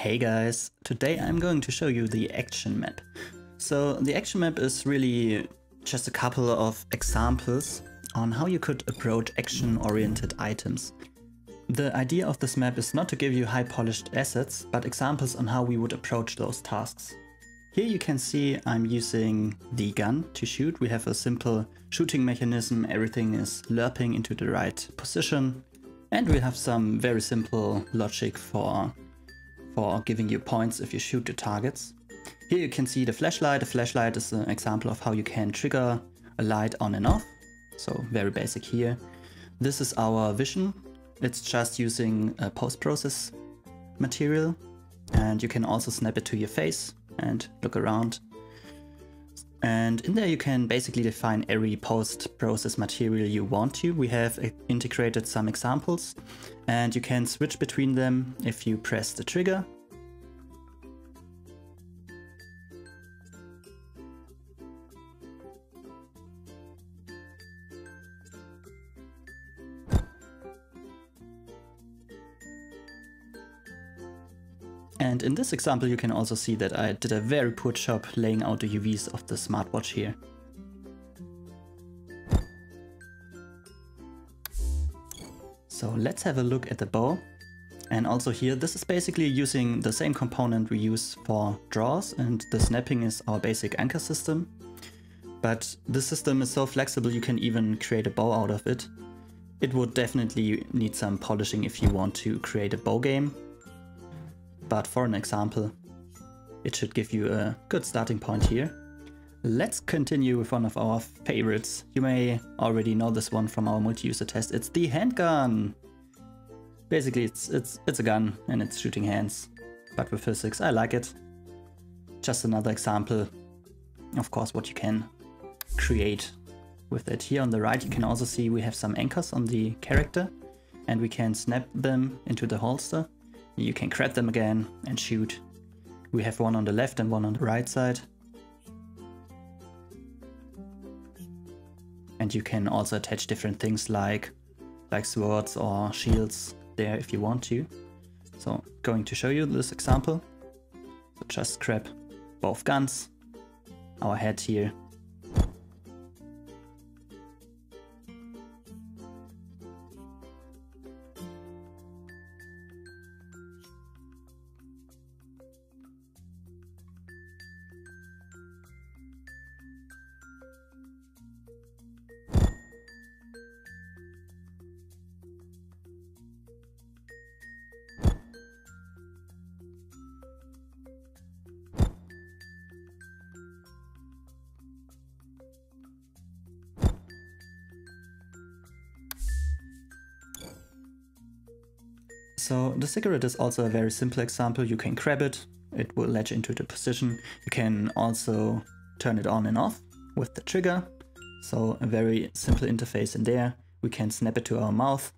Hey guys, today I'm going to show you the action map. So the action map is really just a couple of examples on how you could approach action-oriented items. The idea of this map is not to give you high polished assets, but examples on how we would approach those tasks. Here you can see I'm using the gun to shoot. We have a simple shooting mechanism, everything is lerping into the right position. And we have some very simple logic for, for giving you points if you shoot the targets. Here you can see the flashlight. The flashlight is an example of how you can trigger a light on and off. So very basic here. This is our vision. It's just using a post-process material and you can also snap it to your face and look around. And in there you can basically define every post-process material you want to. We have integrated some examples and you can switch between them if you press the trigger And in this example you can also see that I did a very poor job laying out the UVs of the smartwatch here. So let's have a look at the bow. And also here, this is basically using the same component we use for draws and the snapping is our basic anchor system. But this system is so flexible you can even create a bow out of it. It would definitely need some polishing if you want to create a bow game, but for an example, it should give you a good starting point here. Let's continue with one of our favorites. You may already know this one from our multi-user test. It's the handgun. Basically, it's it's it's a gun and it's shooting hands, but with physics. I like it. Just another example, of course, what you can create with it. Here on the right, you can also see we have some anchors on the character, and we can snap them into the holster. You can grab them again and shoot. We have one on the left and one on the right side. And you can also attach different things like, like swords or shields there if you want to. So going to show you this example. So just grab both guns, our head here, So the cigarette is also a very simple example. You can grab it, it will latch into the position. You can also turn it on and off with the trigger. So a very simple interface in there. We can snap it to our mouth.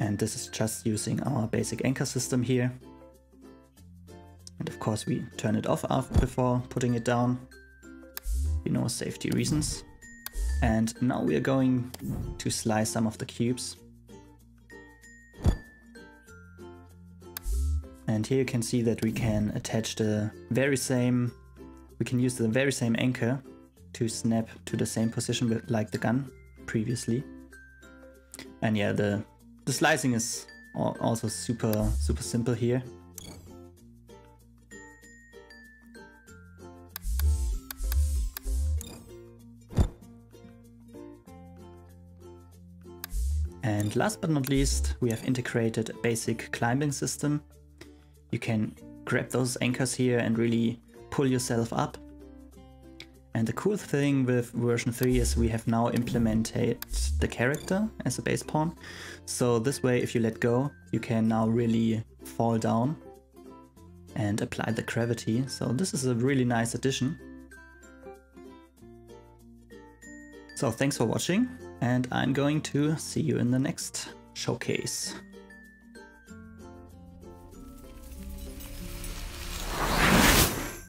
And this is just using our basic anchor system here. And of course we turn it off before putting it down. You know, safety reasons. And now we are going to slice some of the cubes. And here you can see that we can attach the very same, we can use the very same anchor to snap to the same position like the gun previously. And yeah, the, the slicing is also super, super simple here. And last but not least, we have integrated a basic climbing system you can grab those anchors here and really pull yourself up. And the cool thing with version 3 is we have now implemented the character as a base pawn. So this way if you let go, you can now really fall down and apply the gravity. So this is a really nice addition. So thanks for watching and I'm going to see you in the next showcase.